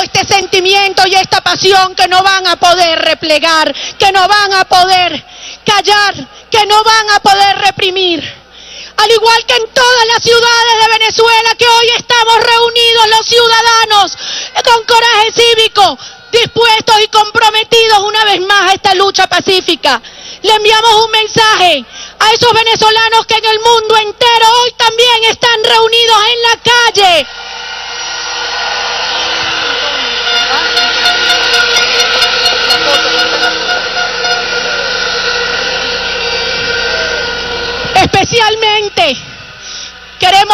este sentimiento y esta pasión que no van a poder replegar, que no van a poder callar, que no van a poder reprimir. Al igual que en todas las ciudades de Venezuela que hoy estamos reunidos los ciudadanos con coraje cívico, dispuestos y comprometidos una vez más a esta lucha pacífica. Le enviamos un mensaje a esos venezolanos que en el mundo entero hoy también están reunidos en la calle.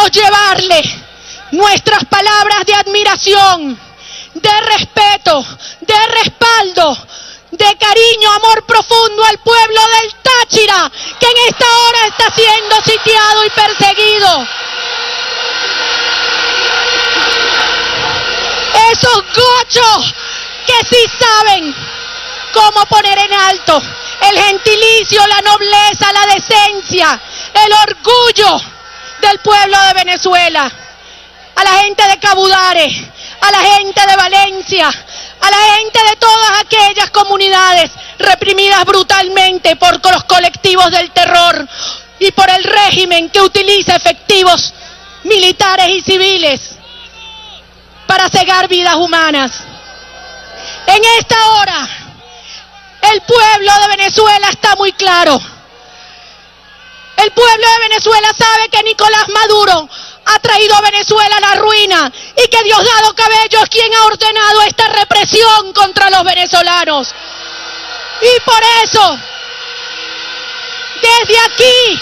Llevarle nuestras palabras de admiración, de respeto, de respaldo, de cariño, amor profundo al pueblo del Táchira, que en esta hora está siendo sitiado y perseguido. Esos gochos que sí saben cómo poner en alto el gentilicio, la nobleza, la decencia, el orgullo del pueblo de Venezuela. A la gente de Cabudare, a la gente de Valencia, a la gente de todas aquellas comunidades reprimidas brutalmente por los colectivos del terror y por el régimen que utiliza efectivos militares y civiles para cegar vidas humanas. En esta hora, el pueblo de Venezuela está muy claro. El pueblo de Venezuela sabe que Nicolás Maduro ha traído a Venezuela a la ruina y que Diosdado Cabello es quien ha ordenado esta represión contra los venezolanos. Y por eso, desde aquí,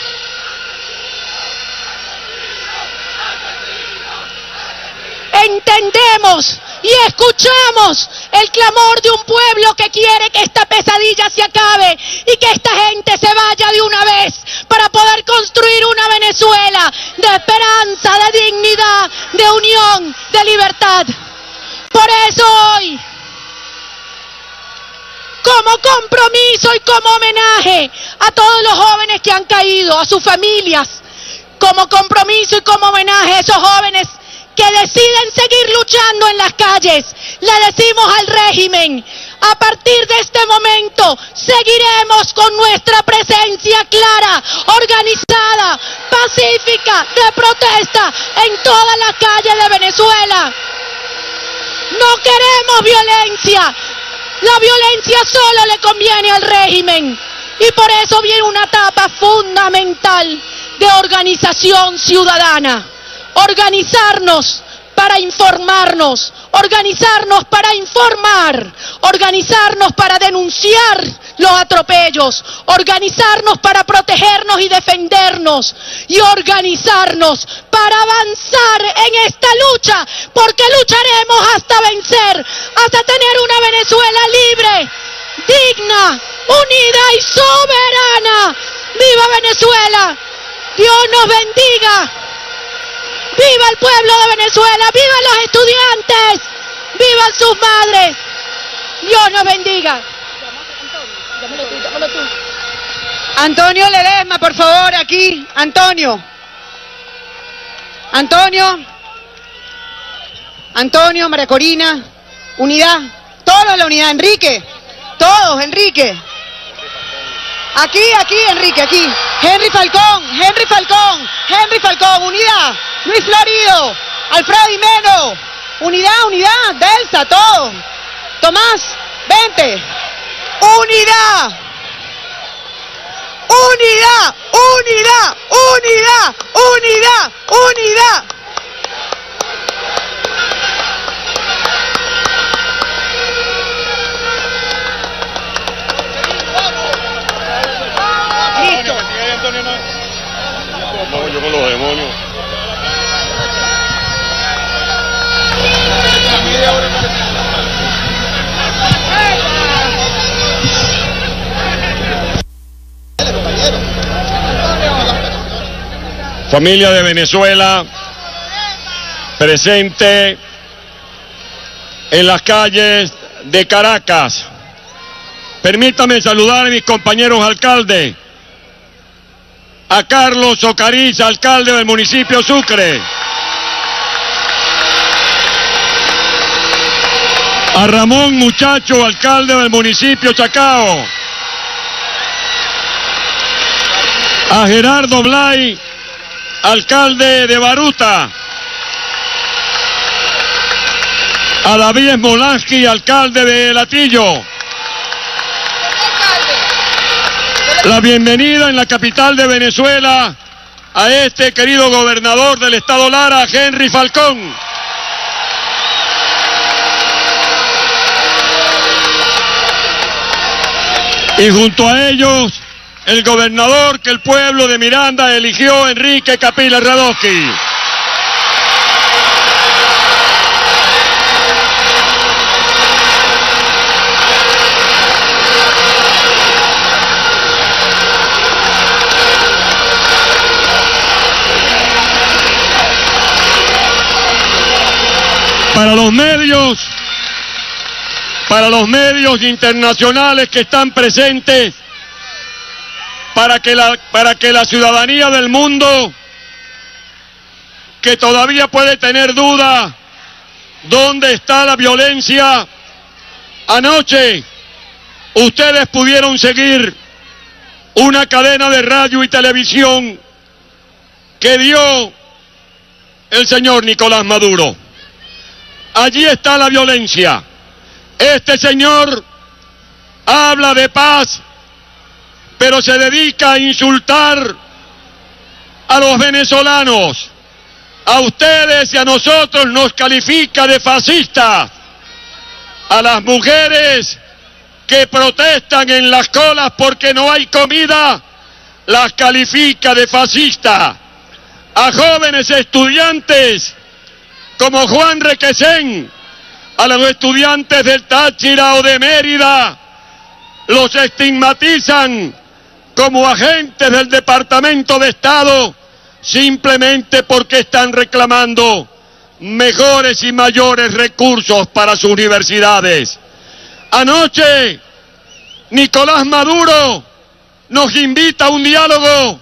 entendemos y escuchamos el clamor de un pueblo que quiere que esta pesadilla se acabe y que esta gente se vaya de una vez para poder construir una Venezuela de esperanza, de dignidad, de unión, de libertad. Por eso hoy, como compromiso y como homenaje a todos los jóvenes que han caído, a sus familias, como compromiso y como homenaje a esos jóvenes que deciden seguir luchando en las calles. Le decimos al régimen, a partir de este momento seguiremos con nuestra presencia clara, organizada, pacífica, de protesta en todas las calles de Venezuela. No queremos violencia. La violencia solo le conviene al régimen. Y por eso viene una etapa fundamental de organización ciudadana organizarnos para informarnos, organizarnos para informar, organizarnos para denunciar los atropellos, organizarnos para protegernos y defendernos y organizarnos para avanzar en esta lucha, porque lucharemos hasta vencer, hasta tener una Venezuela libre, digna, unida y soberana. ¡Viva Venezuela! Dios nos bendiga. ¡Viva el pueblo de Venezuela! ¡Viva los estudiantes! ¡Vivan sus madres! Dios nos bendiga. Antonio Ledesma, por favor, aquí. Antonio. Antonio. Antonio, María Corina. Unidad. Todos la unidad. Enrique. Todos, Enrique. Aquí, aquí, Enrique, aquí. Henry Falcón, Henry Falcón, Henry Falcón, unidad. Luis Florido, Alfredo Jimeno, unidad, unidad, Delsa, todo. Tomás, vente. Unidad. Unidad, unidad, unidad, unidad, unidad. Listo. No, yo con los demonios. Familia de Venezuela, presente en las calles de Caracas. Permítame saludar a mis compañeros alcaldes. A Carlos Ocariz, alcalde del municipio Sucre. a Ramón Muchacho, alcalde del municipio Chacao, a Gerardo Blay, alcalde de Baruta, a David Smolansky, alcalde de Latillo. La bienvenida en la capital de Venezuela a este querido gobernador del estado Lara, Henry Falcón. Y junto a ellos, el gobernador que el pueblo de Miranda eligió, Enrique Capila Radowski. Para los medios, para los medios internacionales que están presentes, para que la, para que la ciudadanía del mundo, que todavía puede tener duda dónde está la violencia, anoche ustedes pudieron seguir una cadena de radio y televisión que dio el señor Nicolás Maduro. Allí está la violencia. Este señor habla de paz, pero se dedica a insultar a los venezolanos. A ustedes y a nosotros nos califica de fascistas. A las mujeres que protestan en las colas porque no hay comida, las califica de fascistas. A jóvenes estudiantes como Juan Requesén, a los estudiantes del Táchira o de Mérida, los estigmatizan como agentes del Departamento de Estado simplemente porque están reclamando mejores y mayores recursos para sus universidades. Anoche, Nicolás Maduro nos invita a un diálogo,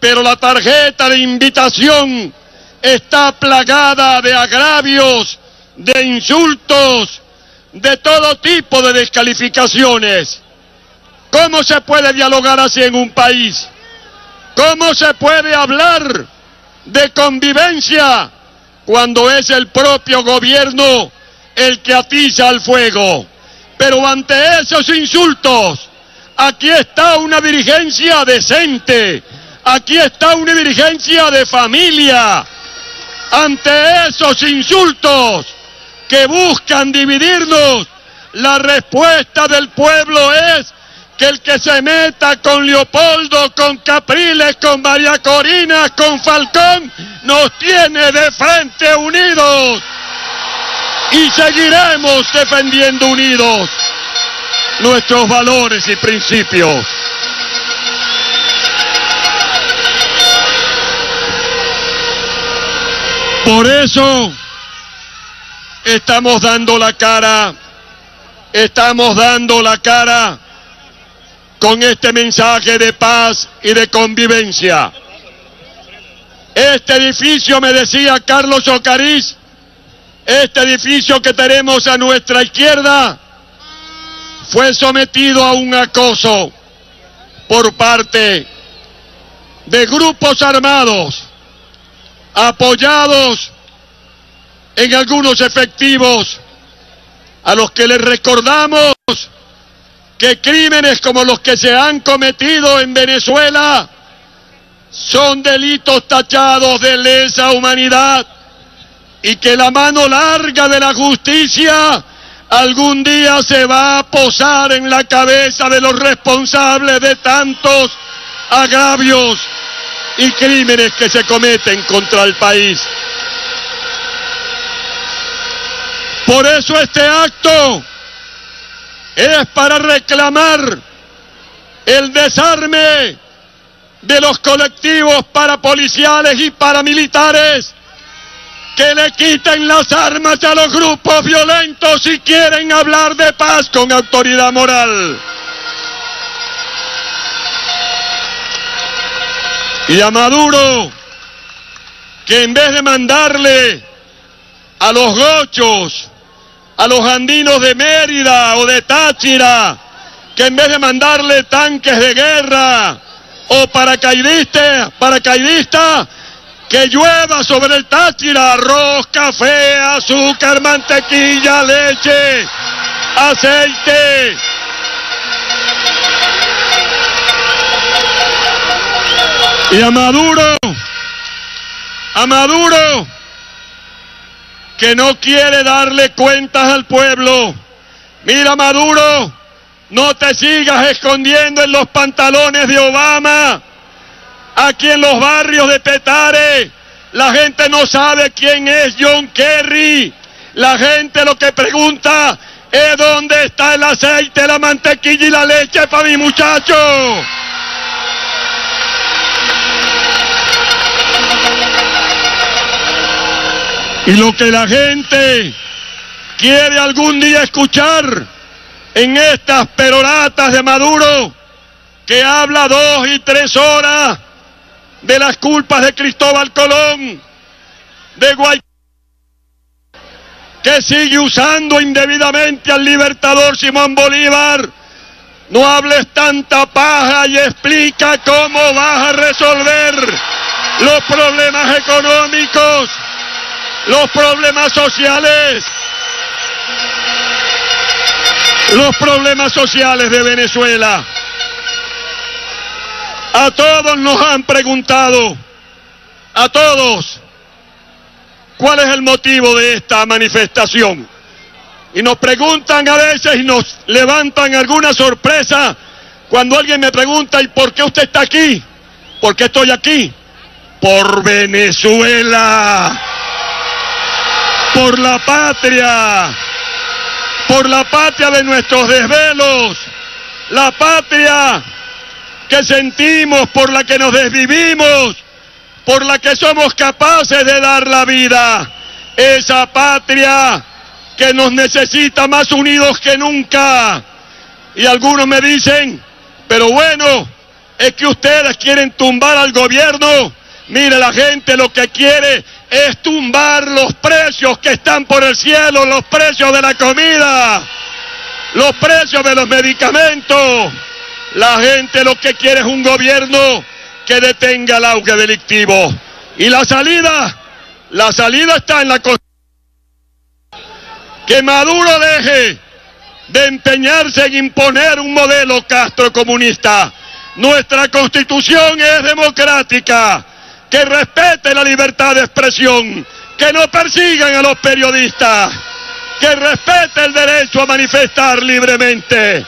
pero la tarjeta de invitación está plagada de agravios, de insultos, de todo tipo de descalificaciones. ¿Cómo se puede dialogar así en un país? ¿Cómo se puede hablar de convivencia cuando es el propio gobierno el que atiza al fuego? Pero ante esos insultos, aquí está una dirigencia decente, aquí está una dirigencia de familia, ante esos insultos que buscan dividirnos, la respuesta del pueblo es el que se meta con Leopoldo, con Capriles, con María Corina, con Falcón, nos tiene de frente unidos. Y seguiremos defendiendo unidos nuestros valores y principios. Por eso estamos dando la cara, estamos dando la cara con este mensaje de paz y de convivencia. Este edificio, me decía Carlos Ocariz, este edificio que tenemos a nuestra izquierda, fue sometido a un acoso por parte de grupos armados apoyados en algunos efectivos a los que les recordamos que crímenes como los que se han cometido en Venezuela son delitos tachados de lesa humanidad y que la mano larga de la justicia algún día se va a posar en la cabeza de los responsables de tantos agravios y crímenes que se cometen contra el país. Por eso este acto es para reclamar el desarme de los colectivos parapoliciales y paramilitares que le quiten las armas a los grupos violentos si quieren hablar de paz con autoridad moral. Y a Maduro, que en vez de mandarle a los gochos, a los andinos de Mérida o de Táchira, que en vez de mandarle tanques de guerra o paracaidistas, paracaidistas, que llueva sobre el Táchira arroz, café, azúcar, mantequilla, leche, aceite. Y a Maduro, a Maduro, que no quiere darle cuentas al pueblo. Mira Maduro, no te sigas escondiendo en los pantalones de Obama. Aquí en los barrios de Petare, la gente no sabe quién es John Kerry. La gente lo que pregunta es dónde está el aceite, la mantequilla y la leche para mi muchacho. Y lo que la gente quiere algún día escuchar en estas peroratas de Maduro, que habla dos y tres horas de las culpas de Cristóbal Colón, de Guay, que sigue usando indebidamente al libertador Simón Bolívar. No hables tanta paja y explica cómo vas a resolver los problemas económicos los problemas sociales, los problemas sociales de Venezuela. A todos nos han preguntado, a todos, cuál es el motivo de esta manifestación. Y nos preguntan a veces y nos levantan alguna sorpresa cuando alguien me pregunta, ¿y por qué usted está aquí? ¿Por qué estoy aquí? Por Venezuela por la patria, por la patria de nuestros desvelos, la patria que sentimos, por la que nos desvivimos, por la que somos capaces de dar la vida, esa patria que nos necesita más unidos que nunca. Y algunos me dicen, pero bueno, es que ustedes quieren tumbar al gobierno. Mire, la gente lo que quiere es tumbar los precios que están por el cielo, los precios de la comida, los precios de los medicamentos. La gente lo que quiere es un gobierno que detenga el auge delictivo. Y la salida, la salida está en la que Maduro deje de empeñarse en imponer un modelo castro comunista. Nuestra constitución es democrática que respete la libertad de expresión, que no persigan a los periodistas, que respete el derecho a manifestar libremente,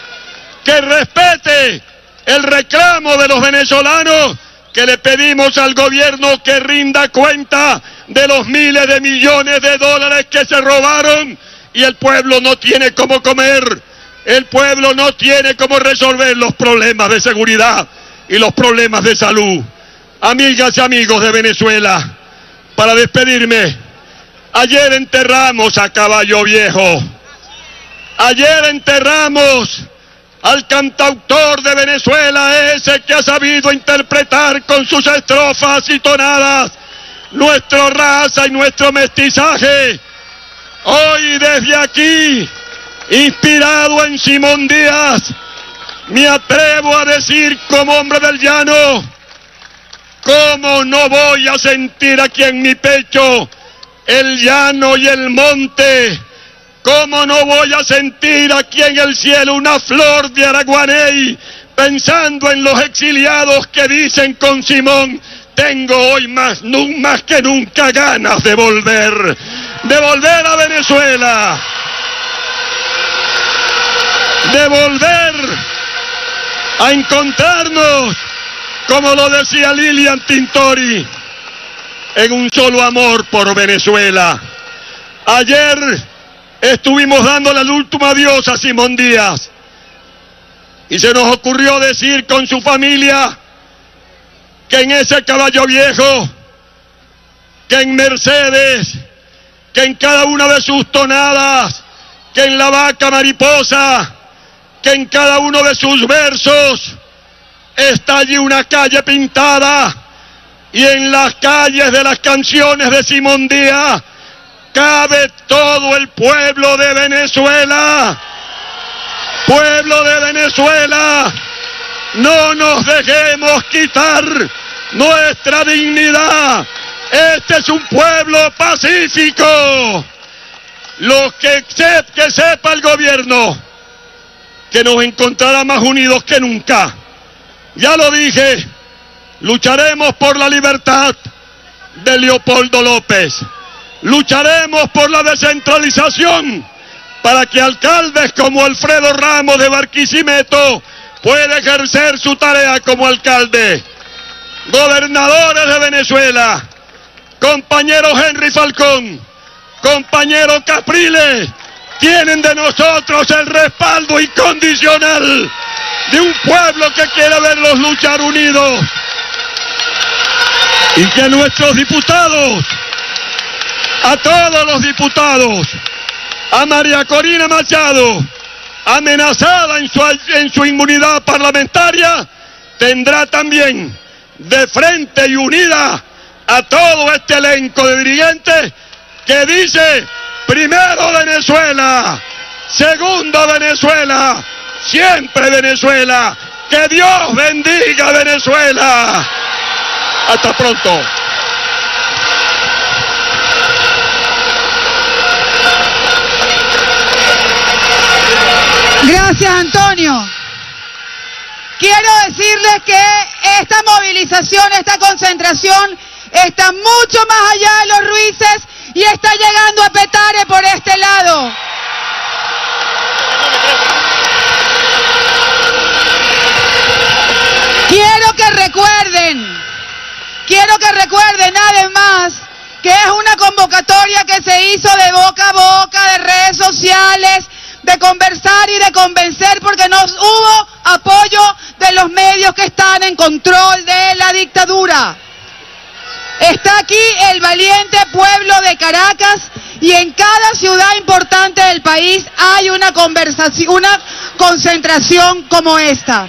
que respete el reclamo de los venezolanos que le pedimos al gobierno que rinda cuenta de los miles de millones de dólares que se robaron y el pueblo no tiene cómo comer, el pueblo no tiene cómo resolver los problemas de seguridad y los problemas de salud amigas y amigos de Venezuela, para despedirme, ayer enterramos a Caballo Viejo, ayer enterramos al cantautor de Venezuela, ese que ha sabido interpretar con sus estrofas y tonadas nuestra raza y nuestro mestizaje. Hoy desde aquí, inspirado en Simón Díaz, me atrevo a decir como hombre del llano, ¿Cómo no voy a sentir aquí en mi pecho el llano y el monte? ¿Cómo no voy a sentir aquí en el cielo una flor de Araguaney pensando en los exiliados que dicen con Simón, tengo hoy más, más que nunca ganas de volver, de volver a Venezuela, de volver a encontrarnos como lo decía Lilian Tintori, en un solo amor por Venezuela. Ayer estuvimos dándole el último adiós a Simón Díaz y se nos ocurrió decir con su familia que en ese caballo viejo, que en Mercedes, que en cada una de sus tonadas, que en la vaca mariposa, que en cada uno de sus versos, está allí una calle pintada y en las calles de las canciones de Simón Díaz cabe todo el pueblo de Venezuela. Pueblo de Venezuela, no nos dejemos quitar nuestra dignidad. Este es un pueblo pacífico. Lo que, que sepa el gobierno que nos encontrará más unidos que nunca. Ya lo dije, lucharemos por la libertad de Leopoldo López. Lucharemos por la descentralización para que alcaldes como Alfredo Ramos de Barquisimeto pueda ejercer su tarea como alcalde. Gobernadores de Venezuela, compañero Henry Falcón, compañero Capriles, tienen de nosotros el respaldo incondicional de un pueblo que quiere verlos luchar unidos. Y que nuestros diputados, a todos los diputados, a María Corina Machado, amenazada en su, en su inmunidad parlamentaria, tendrá también de frente y unida a todo este elenco de dirigentes que dice Primero Venezuela, segundo Venezuela, siempre Venezuela. Que Dios bendiga Venezuela. Hasta pronto. Gracias, Antonio. Quiero decirles que esta movilización, esta concentración está mucho más allá de los Ruices y está llegando a Petare por este lado. Quiero que recuerden, quiero que recuerden además que es una convocatoria que se hizo de boca a boca, de redes sociales, de conversar y de convencer porque no hubo apoyo de los medios que están en control de la dictadura. Está aquí el valiente pueblo de Caracas y en cada ciudad importante del país hay una conversación, una concentración como esta.